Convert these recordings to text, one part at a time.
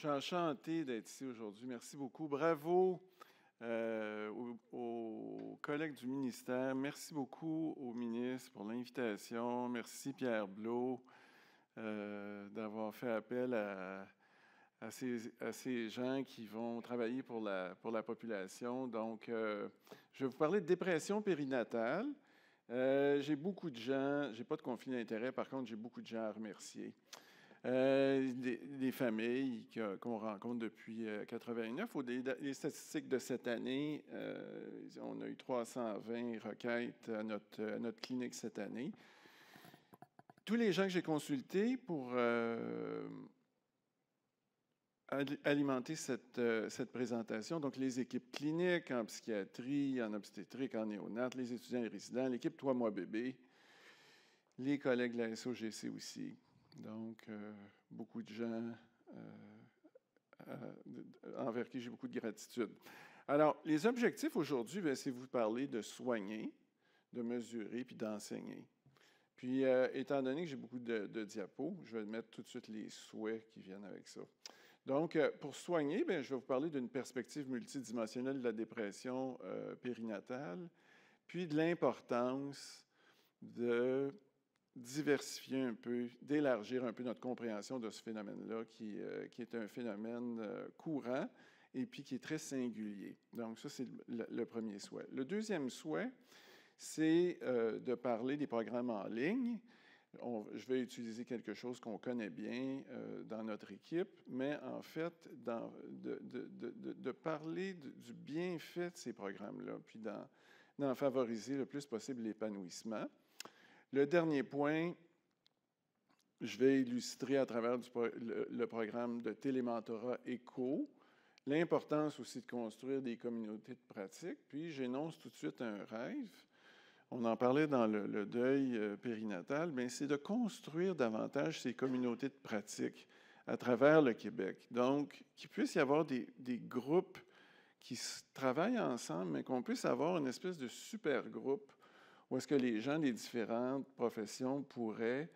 Je suis enchanté d'être ici aujourd'hui. Merci beaucoup. Bravo euh, aux, collègues du ministère. Merci beaucoup au ministre pour l'invitation. Merci Pierre Blot euh, d'avoir fait appel à, ces, gens qui vont travailler pour la, population. Donc, euh, je vais vous parler de dépression périnatale. j'ai beaucoup de gens, j'ai pas de conflit d'intérêt, par contre, j'ai beaucoup de gens à remercier. Euh, des, familles qu'on rencontre depuis 89. Euh, les statistiques de cette année, euh, on a eu 320 requêtes à notre, clinique cette année. Tous les gens que j'ai consultés pour alimenter cette, présentation, donc les équipes cliniques en psychiatrie, en obstétrique, en néonat, les étudiants et résidents, l'équipe 3 mois bébé, les collègues de la SOGC aussi, donc, euh, beaucoup de gens euh, envers qui j'ai beaucoup de gratitude. Alors, les objectifs aujourd'hui, ben, c'est vous parler de soigner, de mesurer puis d'enseigner. Puis, euh, étant donné que j'ai beaucoup de, diapos, je vais mettre tout de suite les souhaits qui viennent avec ça. Donc, pour soigner, bien, je vais vous parler d'une perspective multidimensionnelle de la dépression périnatale, puis de l'importance de diversifier un peu, d'élargir un peu notre compréhension de ce phénomène-là, qui, euh, qui, est un phénomène euh, courant et puis qui est très singulier. Donc, ça, c'est le, premier souhait. Le deuxième souhait, c'est euh, de parler des programmes en ligne. je vais utiliser quelque chose qu'on connaît bien dans notre équipe, mais en fait, de, de, de, de, parler du bienfait de ces programmes-là, puis d'en favoriser le plus possible l'épanouissement. Le dernier point, je vais illustrer à travers le, programme de télémentorat ECO l'importance aussi de construire des communautés de pratique. Puis j'énonce tout de suite un rêve. On en parlait dans le, deuil euh, périnatal, mais c'est de construire davantage ces communautés de pratique à travers le Québec. Donc, qu'il puisse y avoir des, des groupes qui travaillent ensemble, mais qu'on puisse avoir une espèce de super groupe où est-ce que les gens des différentes professions pourraient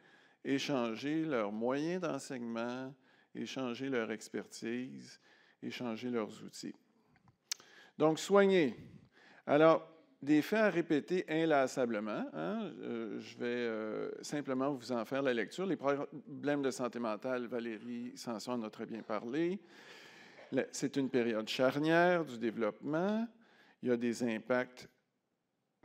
échanger leurs moyens d'enseignement, échanger leur expertise, échanger leurs outils. Donc, soigner. Alors, des faits à répéter inlassablement. Hein, euh, je vais euh, simplement vous en faire la lecture. Les problèmes de santé mentale, Valérie Sanson en a très bien parlé. C'est une période charnière du développement. Il y a des impacts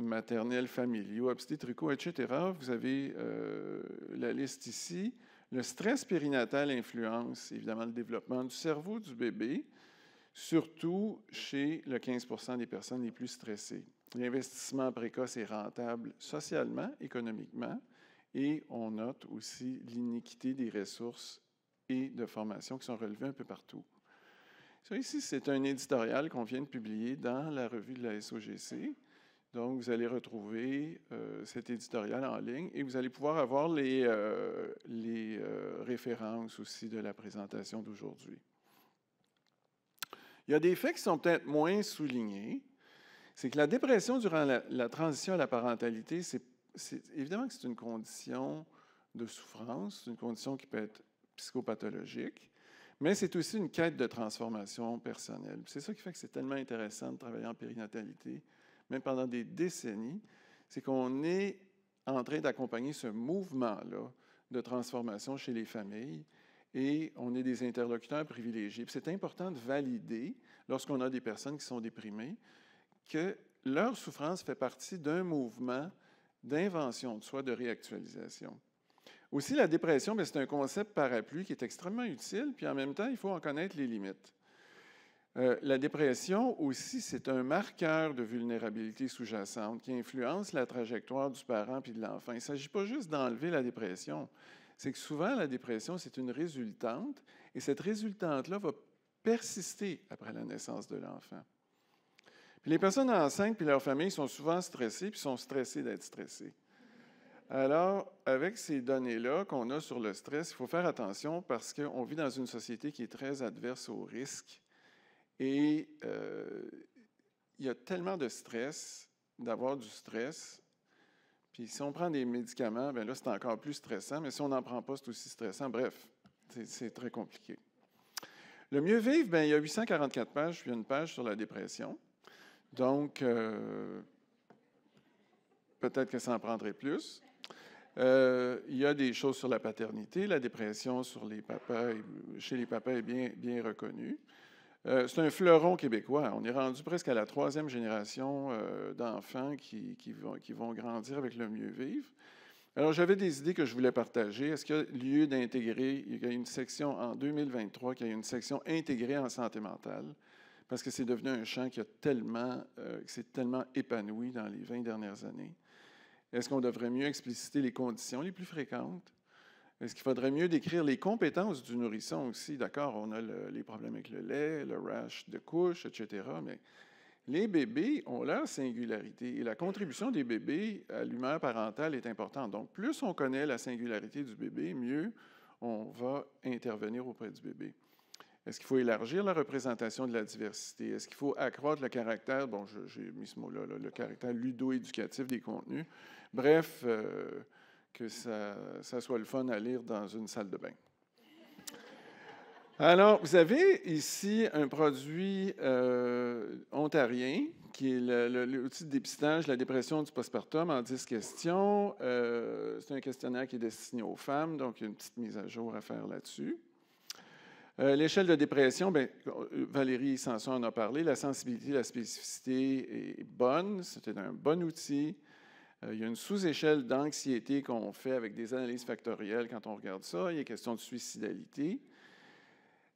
maternels, familiaux, obstétricaux, etc. Vous avez euh, la liste ici. Le stress périnatal influence évidemment le développement du cerveau du bébé, surtout chez le 15% des personnes les plus stressées. L'investissement précoce est rentable socialement, économiquement, et on note aussi l'iniquité des ressources et de formation qui sont relevées un peu partout. Ça, ici, c'est un éditorial qu'on vient de publier dans la revue de la SOGC. Donc, vous allez retrouver euh, cet éditorial en ligne et vous allez pouvoir avoir les, euh, euh, références aussi de la présentation d'aujourd'hui. Il y a des faits qui sont peut-être moins soulignés. C'est que la dépression durant la, transition à la parentalité, c'est, évidemment que c'est une condition de souffrance, une condition qui peut être psychopathologique, mais c'est aussi une quête de transformation personnelle. C'est ça qui fait que c'est tellement intéressant de travailler en périnatalité même pendant des décennies, c'est qu'on est en train d'accompagner ce mouvement-là de transformation chez les familles et on est des interlocuteurs privilégiés. C'est important de valider, lorsqu'on a des personnes qui sont déprimées, que leur souffrance fait partie d'un mouvement d'invention de soi, de réactualisation. Aussi, la dépression, c'est un concept parapluie qui est extrêmement utile, puis en même temps, il faut en connaître les limites. Euh, la dépression aussi, c'est un marqueur de vulnérabilité sous-jacente qui influence la trajectoire du parent puis de l'enfant. Il ne s'agit pas juste d'enlever la dépression. C'est que souvent, la dépression, c'est une résultante et cette résultante-là va persister après la naissance de l'enfant. Les personnes enceintes puis leurs familles sont souvent stressées puis sont stressées d'être stressées. Alors, avec ces données-là qu'on a sur le stress, il faut faire attention parce qu'on vit dans une société qui est très adverse au risque et euh, il y a tellement de stress, d'avoir du stress. Puis si on prend des médicaments, bien là, c'est encore plus stressant, mais si on n'en prend pas, c'est aussi stressant. Bref, c'est très compliqué. Le mieux vivre, ben, il y a 844 pages, puis une page sur la dépression. Donc, euh, peut-être que ça en prendrait plus. Euh, il y a des choses sur la paternité. La dépression sur les papas, chez les papas est bien, bien reconnue. Euh, c'est un fleuron québécois. On est rendu presque à la troisième génération d'enfants qui, qui, vont, qui, grandir avec le mieux vivre. Alors, j'avais des idées que je voulais partager. Est-ce qu'il y a lieu d'intégrer, il y a une section en 2023, qui a une section intégrée en santé mentale, parce que c'est devenu un champ qui a tellement, euh, s'est tellement épanoui dans les 20 dernières années. Est-ce qu'on devrait mieux expliciter les conditions les plus fréquentes? Est-ce qu'il faudrait mieux décrire les compétences du nourrisson aussi? D'accord, on a les problèmes avec le lait, le rash de couche, etc., mais les bébés ont leur singularité et la contribution des bébés à l'humeur parentale est importante. Donc, plus on connaît la singularité du bébé, mieux on va intervenir auprès du bébé. Est-ce qu'il faut élargir la représentation de la diversité? Est-ce qu'il faut accroître le caractère, bon, j'ai mis ce mot-là, le caractère ludo-éducatif des contenus? Bref, euh, que ça, soit le fun à lire dans une salle de bain. Alors, vous avez ici un produit euh, ontarien qui est l'outil de dépistage de la dépression du postpartum en 10 questions. Euh, c'est un questionnaire qui est destiné aux femmes, donc il y a une petite mise à jour à faire là-dessus. Euh, l'échelle de dépression, bien, Valérie Sanson en a parlé. La sensibilité, la spécificité est bonne. C'était un bon outil. Il y a une sous-échelle d'anxiété qu'on fait avec des analyses factorielles quand on regarde ça. Il y a question de suicidalité.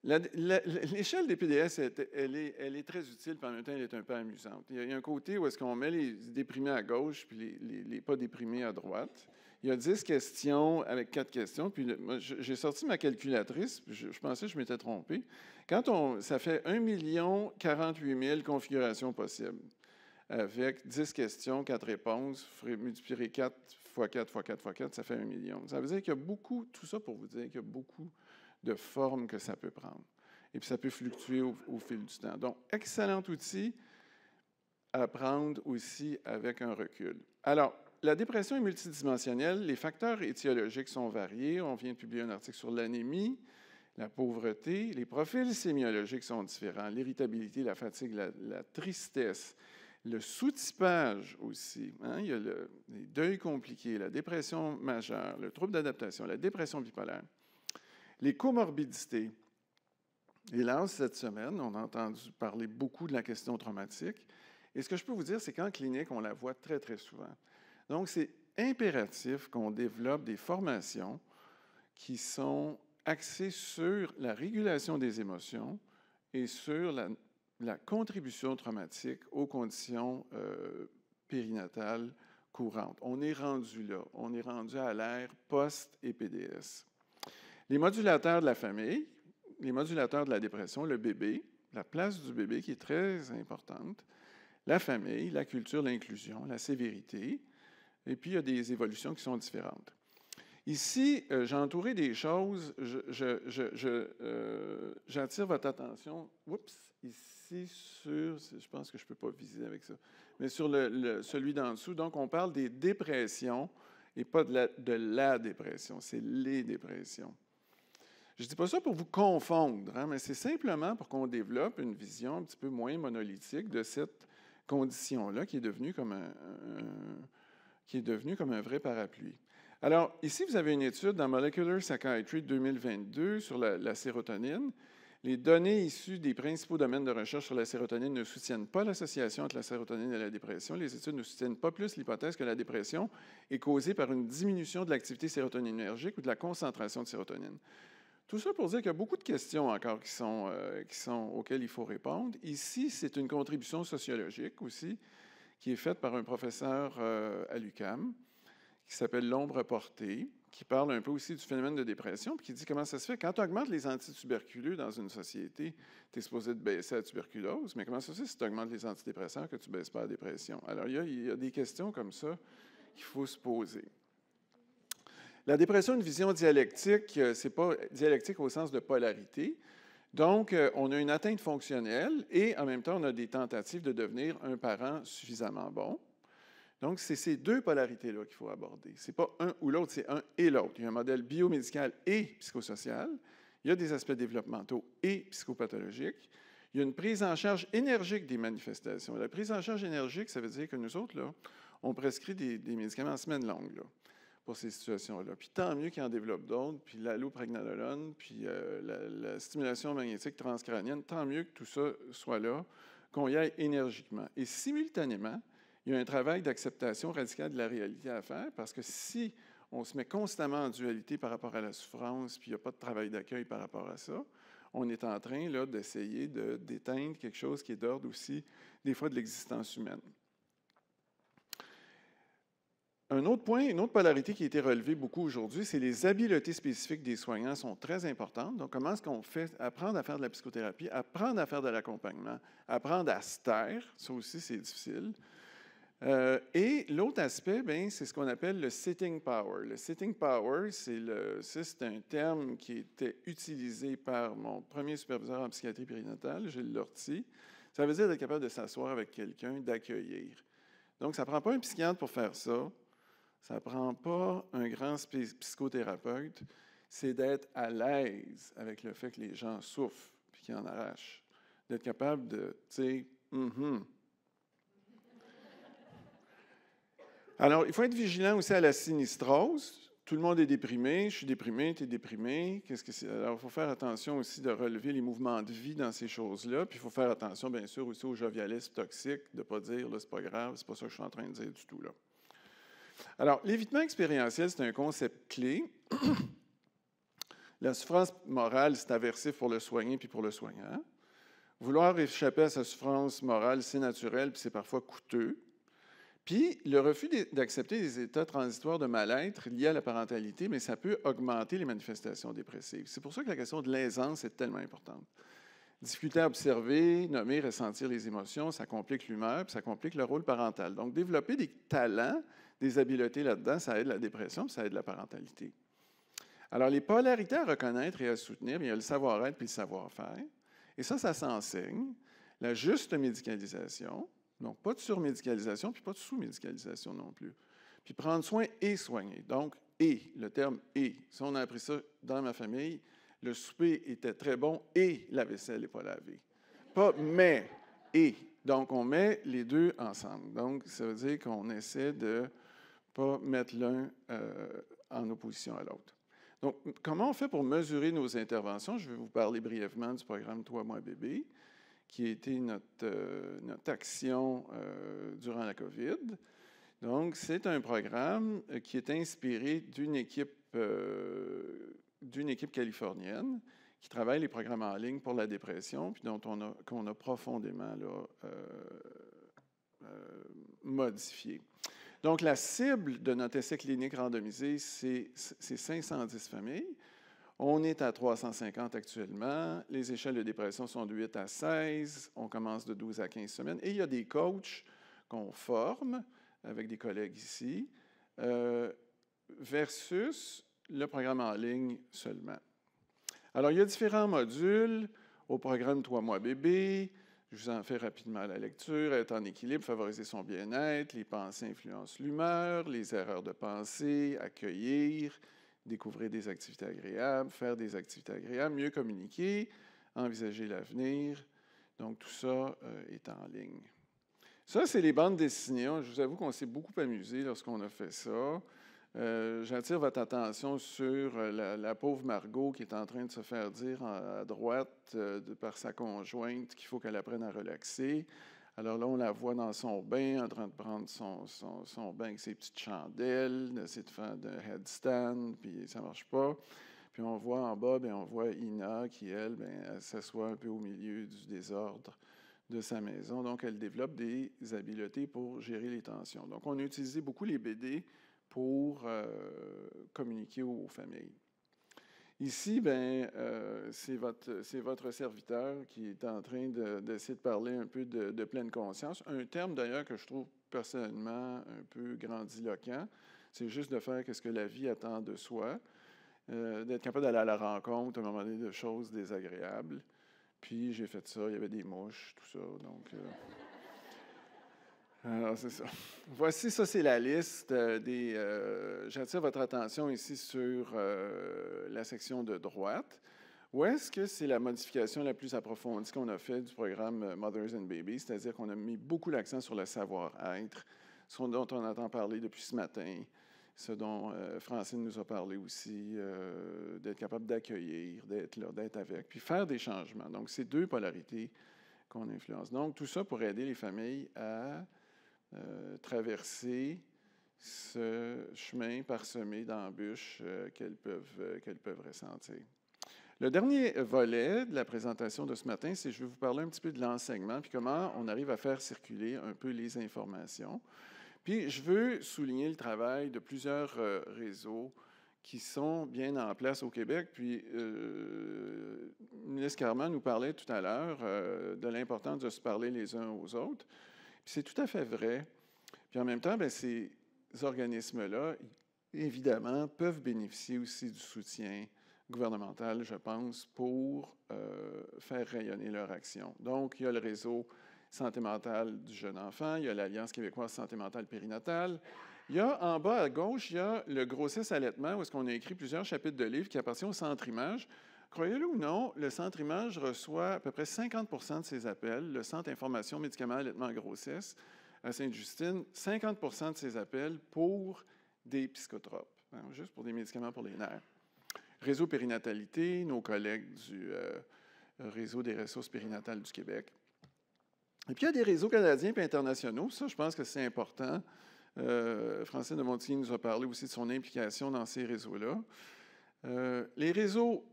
L'échelle des PDS, elle, est, très utile, puis en même temps, elle est un peu amusante. Il y a, un côté où est-ce qu'on met les déprimés à gauche, puis les, pas déprimés à droite. Il y a 10 questions avec quatre questions. Puis j'ai sorti ma calculatrice, je, pensais que je m'étais trompé. Quand on, ça fait 1 million 48 000 configurations possibles, avec 10 questions, 4 réponses, multiplier 4 fois 4 fois 4 fois 4, ça fait 1 million. Ça veut dire qu'il y a beaucoup, tout ça pour vous dire qu'il y a beaucoup de forme que ça peut prendre. Et puis ça peut fluctuer au, fil du temps. Donc, excellent outil à prendre aussi avec un recul. Alors, la dépression est multidimensionnelle. Les facteurs étiologiques sont variés. On vient de publier un article sur l'anémie, la pauvreté. Les profils sémiologiques sont différents. L'irritabilité, la fatigue, la, tristesse, le sous-typage aussi. Hein. Il y a le, les deuils compliqués, la dépression majeure, le trouble d'adaptation, la dépression bipolaire. Les comorbidités. Hélas, cette semaine, on a entendu parler beaucoup de la question traumatique. Et ce que je peux vous dire, c'est qu'en clinique, on la voit très, très souvent. Donc, c'est impératif qu'on développe des formations qui sont axées sur la régulation des émotions et sur la, contribution traumatique aux conditions euh, périnatales courantes. On est rendu là. On est rendu à l'ère post-EPDS. Les modulateurs de la famille, les modulateurs de la dépression, le bébé, la place du bébé qui est très importante, la famille, la culture, l'inclusion, la sévérité, et puis il y a des évolutions qui sont différentes. Ici, euh, j'ai entouré des choses, euh, j'attire votre attention, oups, ici sur, je pense que je ne peux pas viser avec ça, mais sur le, celui d'en dessous, donc on parle des dépressions et pas de la, de la dépression, c'est les dépressions. Je ne dis pas ça pour vous confondre, hein, mais c'est simplement pour qu'on développe une vision un petit peu moins monolithique de cette condition-là qui est devenue comme un, qui est devenue comme un vrai parapluie. Alors, ici, vous avez une étude dans Molecular Psychiatry 2022 sur la, sérotonine. Les données issues des principaux domaines de recherche sur la sérotonine ne soutiennent pas l'association entre la sérotonine et la dépression. Les études ne soutiennent pas plus l'hypothèse que la dépression est causée par une diminution de l'activité sérotoninergique ou de la concentration de sérotonine. Tout ça pour dire qu'il y a beaucoup de questions encore euh, auxquelles il faut répondre. Ici, c'est une contribution sociologique aussi qui est faite par un professeur euh, à l'UCAM qui s'appelle L'ombre portée, qui parle un peu aussi du phénomène de dépression, puis qui dit comment ça se fait. Quand tu augmentes les antituberculeux dans une société, tu es supposé de baisser la tuberculose, mais comment ça se fait si tu augmentes les antidépresseurs que tu ne baisses pas la dépression? Alors, il y, a, y a des questions comme ça qu'il faut se poser. La dépression, une vision dialectique, euh, c'est pas dialectique au sens de polarité. Donc, euh, on a une atteinte fonctionnelle et en même temps, on a des tentatives de devenir un parent suffisamment bon. Donc, c'est ces deux polarités-là qu'il faut aborder. Ce n'est pas un ou l'autre, c'est un et l'autre. Il y a un modèle biomédical et psychosocial. Il y a des aspects développementaux et psychopathologiques. Il y a une prise en charge énergique des manifestations. La prise en charge énergique, ça veut dire que nous autres, là, on prescrit des, médicaments en semaine longue pour ces situations-là. Puis tant mieux qu'il en développe d'autres, puis l'allopregnanolone, puis euh, la, la, stimulation magnétique transcrânienne, tant mieux que tout ça soit là, qu'on y aille énergiquement. Et simultanément, il y a un travail d'acceptation radicale de la réalité à faire, parce que si on se met constamment en dualité par rapport à la souffrance, puis il n'y a pas de travail d'accueil par rapport à ça, on est en train là, d'essayer de, d'éteindre quelque chose qui est d'ordre aussi, des fois, de l'existence humaine. Un autre point, une autre polarité qui a été relevée beaucoup aujourd'hui, c'est les habiletés spécifiques des soignants sont très importantes. Donc, comment est-ce qu'on fait apprendre à faire de la psychothérapie, apprendre à faire de l'accompagnement, apprendre à se taire, ça aussi c'est difficile. Euh, et l'autre aspect, ben, c'est ce qu'on appelle le sitting power. Le sitting power, c'est un terme qui était utilisé par mon premier superviseur en psychiatrie périnatale, Gilles Lortie. Ça veut dire d'être capable de s'asseoir avec quelqu'un, d'accueillir. Donc, ça ne prend pas un psychiatre pour faire ça. Ça ne prend pas un grand psychothérapeute. C'est d'être à l'aise avec le fait que les gens souffrent et qu'ils en arrachent. D'être capable de, tu sais, mm-hmm, Alors, il faut être vigilant aussi à la sinistrose. Tout le monde est déprimé, je suis déprimé, tu es déprimé. Qu'est-ce que c'est? Alors, il faut faire attention aussi de relever les mouvements de vie dans ces choses-là. Puis, il faut faire attention, bien sûr, aussi au jovialisme toxique, de ne pas dire, là, c'est pas grave, c'est pas ça que je suis en train de dire du tout, là. Alors, l'évitement expérientiel, c'est un concept clé. La souffrance morale, c'est aversif pour le soigné puis pour le soignant. Vouloir échapper à sa souffrance morale, c'est naturel puis c'est parfois coûteux. Puis, le refus d'accepter des états transitoires de mal-être liés à la parentalité, mais ça peut augmenter les manifestations dépressives. C'est pour ça que la question de l'aisance est tellement importante. Difficulté à observer, nommer, ressentir les émotions, ça complique l'humeur, puis ça complique le rôle parental. Donc, développer des talents, des habiletés là-dedans, ça aide la dépression, puis ça aide la parentalité. Alors, les polarités à reconnaître et à soutenir, il y a le savoir-être puis le savoir-faire. Et ça, ça s'enseigne. La juste médicalisation, donc, pas de surmédicalisation, puis pas de sous-médicalisation non plus. Puis prendre soin et soigner. Donc, et, le terme et. Si on a appris ça dans ma famille, le souper était très bon et la vaisselle n'est pas lavée. Pas mais, et. Donc, on met les deux ensemble. Donc, ça veut dire qu'on essaie de pas mettre l'un euh, en opposition à l'autre. Donc, comment on fait pour mesurer nos interventions? Je vais vous parler brièvement du programme Toi, moi, bébé qui a été notre, euh, notre action euh, durant la COVID. Donc, c'est un programme euh, qui est inspiré d'une équipe, d'une équipe californienne qui travaille les programmes en ligne pour la dépression, puis dont on a, qu'on a profondément modifié. Donc, la cible de notre essai clinique randomisé, c'est, c'est 510 familles. On est à 350 actuellement. Les échelles de dépression sont de 8 à 16. On commence de 12 à 15 semaines. Et il y a des coachs qu'on forme avec des collègues ici, euh, versus le programme en ligne seulement. Alors, il y a différents modules au programme Toi mois bébé. Je vous en fais rapidement la lecture. Être en équilibre, favoriser son bien-être, les pensées influencent l'humeur, les erreurs de pensée, accueillir, découvrir des activités agréables, faire des activités agréables, mieux communiquer, envisager l'avenir. Donc, tout ça euh, est en ligne. Ça, c'est les bandes dessinées. Je vous avoue qu'on s'est beaucoup amusé lorsqu'on a fait ça. Euh, j'attire votre attention sur euh, la, pauvre Margot qui est en train de se faire dire à, droite par sa conjointe qu'il faut qu'elle apprenne à relaxer. Alors là, on la voit dans son bain, en train de prendre son, son, bain avec ses petites chandelles, d'essayer de faire un headstand, puis ça ne marche pas. Puis on voit en bas, bien, on voit Ina qui, elle, bien, s'assoit un peu au milieu du désordre de sa maison. Donc, elle développe des habiletés pour gérer les tensions. Donc, on a utilisé beaucoup les BD pour euh, communiquer aux familles. Ici, ben, euh, c'est votre, serviteur qui est en train d'essayer de, parler un peu de, pleine conscience. Un terme d'ailleurs que je trouve personnellement un peu grandiloquent. C'est juste de faire ce que la vie attend de soi, euh, d'être capable d'aller à la rencontre à un moment donné de choses désagréables. Puis j'ai fait ça, il y avait des mouches, tout ça. Donc. Euh, alors, c'est ça. Voici, ça, c'est la liste euh, des. Euh, j'attire votre attention ici sur euh, la section de droite. Ou est-ce que c'est la modification la plus approfondie qu'on a fait du programme Mothers and Babies, c'est-à-dire qu'on a mis beaucoup l'accent sur le savoir-être, ce dont on entend parler depuis ce matin, ce dont Francine nous a parlé aussi, d'être capable d'accueillir, d'être là, d'être avec, puis faire des changements. Donc, c'est deux polarités qu'on influence. Donc, tout ça pour aider les familles à traverser ce chemin parsemé d'embûches qu'elles peuvent, qu'elles peuvent ressentir. Le dernier volet de la présentation de ce matin, c'est je vais vous parler un petit peu de l'enseignement, puis comment on arrive à faire circuler un peu les informations. Puis je veux souligner le travail de plusieurs euh, réseaux qui sont bien en place au Québec. Puis, euh, Carman nous parlait tout à l'heure euh, de l'importance de se parler les uns aux autres. C'est tout à fait vrai. Puis en même temps, bien, ces organismes-là, évidemment, peuvent bénéficier aussi du soutien gouvernementales, je pense, pour euh, faire rayonner leur action. Donc, il y a le réseau santé mentale du jeune enfant, il y a l'Alliance québécoise santé mentale périnatale. Il y a en bas à gauche, il y a le grossesse-allaitement, où est-ce qu'on a écrit plusieurs chapitres de livres qui appartiennent au Centre Image. Croyez-le ou non, le Centre Image reçoit à peu près 50% de ses appels, le Centre Information Médicaments Allaitement Grossesse à Sainte-Justine, 50% de ses appels pour des psychotropes, hein, juste pour des médicaments pour les nerfs. Réseau périnatalité, nos collègues du euh, Réseau des ressources périnatales du Québec. Et puis, il y a des réseaux canadiens et internationaux. Ça, je pense que c'est important. Euh, Francine de Montigny nous a parlé aussi de son implication dans ces réseaux-là. Euh, les réseaux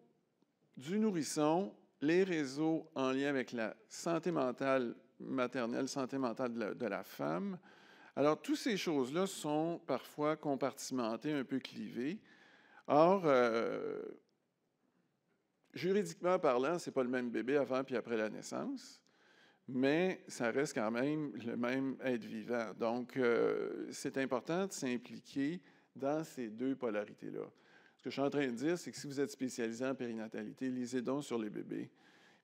du nourrisson, les réseaux en lien avec la santé mentale maternelle, santé mentale de la, femme. Alors, toutes ces choses-là sont parfois compartimentées, un peu clivées. Or, euh, juridiquement parlant, ce n'est pas le même bébé avant puis après la naissance, mais ça reste quand même le même être vivant. Donc, euh, c'est important de s'impliquer dans ces deux polarités-là. Ce que je suis en train de dire, c'est que si vous êtes spécialisé en périnatalité, lisez donc sur les bébés.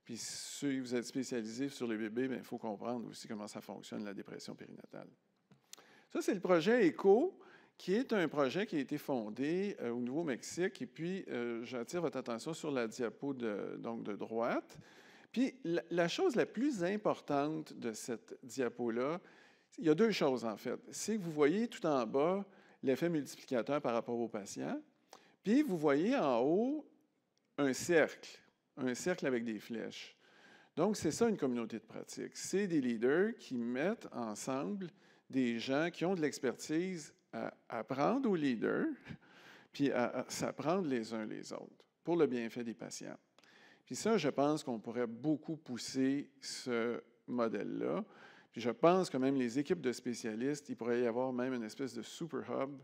Puis, si vous êtes spécialisé sur les bébés, il faut comprendre aussi comment ça fonctionne, la dépression périnatale. Ça, c'est le projet ECHO qui est un projet qui a été fondé euh, au Nouveau-Mexique. Et puis, euh, j'attire votre attention sur la diapo de, donc de droite. Puis, la, chose la plus importante de cette diapo-là, il y a deux choses en fait. C'est que vous voyez tout en bas l'effet multiplicateur par rapport aux patients. Puis, vous voyez en haut un cercle, un cercle avec des flèches. Donc, c'est ça une communauté de pratique. C'est des leaders qui mettent ensemble des gens qui ont de l'expertise à apprendre aux leaders, puis à, s'apprendre les uns les autres pour le bienfait des patients. Puis ça, je pense qu'on pourrait beaucoup pousser ce modèle-là. Puis je pense que même les équipes de spécialistes, il pourrait y avoir même une espèce de super hub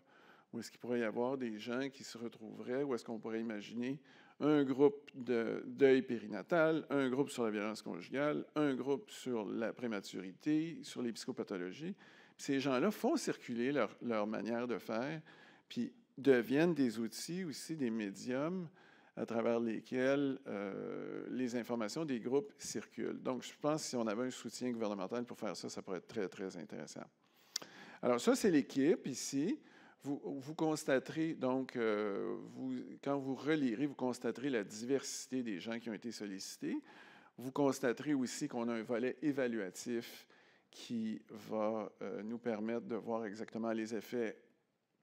où est-ce qu'il pourrait y avoir des gens qui se retrouveraient, où est-ce qu'on pourrait imaginer un groupe de deuil périnatal, un groupe sur la violence conjugale, un groupe sur la prématurité, sur les psychopathologies, ces gens-là font circuler leur, manière de faire, puis deviennent des outils aussi, des médiums à travers lesquels euh, les informations des groupes circulent. Donc, je pense que si on avait un soutien gouvernemental pour faire ça, ça pourrait être très, très intéressant. Alors, ça, c'est l'équipe ici. Vous, constaterez, donc, euh, quand vous relirez, vous constaterez la diversité des gens qui ont été sollicités. Vous constaterez aussi qu'on a un volet évaluatif qui va euh, nous permettre de voir exactement les effets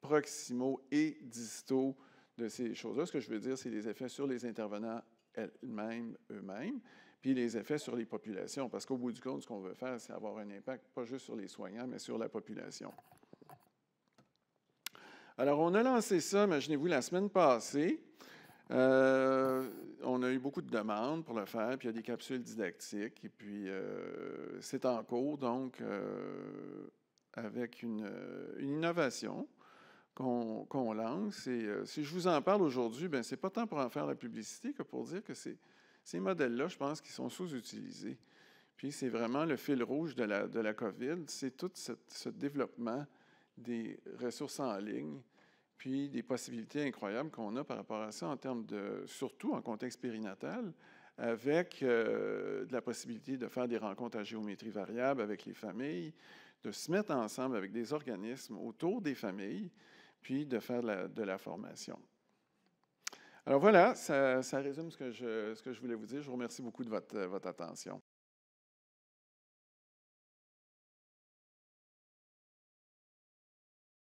proximaux et distaux de ces choses-là. Ce que je veux dire, c'est les effets sur les intervenants elles-mêmes, eux-mêmes, puis les effets sur les populations, parce qu'au bout du compte, ce qu'on veut faire, c'est avoir un impact pas juste sur les soignants, mais sur la population. Alors, on a lancé ça, imaginez-vous, la semaine passée. Euh, on a eu beaucoup de demandes pour le faire, puis il y a des capsules didactiques, et puis euh, c'est en cours, donc euh, avec une, innovation qu'on lance. Et si je vous en parle aujourd'hui, ben c'est pas tant pour en faire la publicité que pour dire que ces modèles-là, je pense qu'ils sont sous-utilisés. Puis c'est vraiment le fil rouge de la, de la COVID, c'est tout ce développement des ressources en ligne puis des possibilités incroyables qu'on a par rapport à ça en termes de, surtout en contexte périnatal, avec euh, la possibilité de faire des rencontres à géométrie variable avec les familles, de se mettre ensemble avec des organismes autour des familles, puis de faire de la, formation. Alors voilà, ça, résume ce que, je, ce que je voulais vous dire. Je vous remercie beaucoup de votre, votre attention.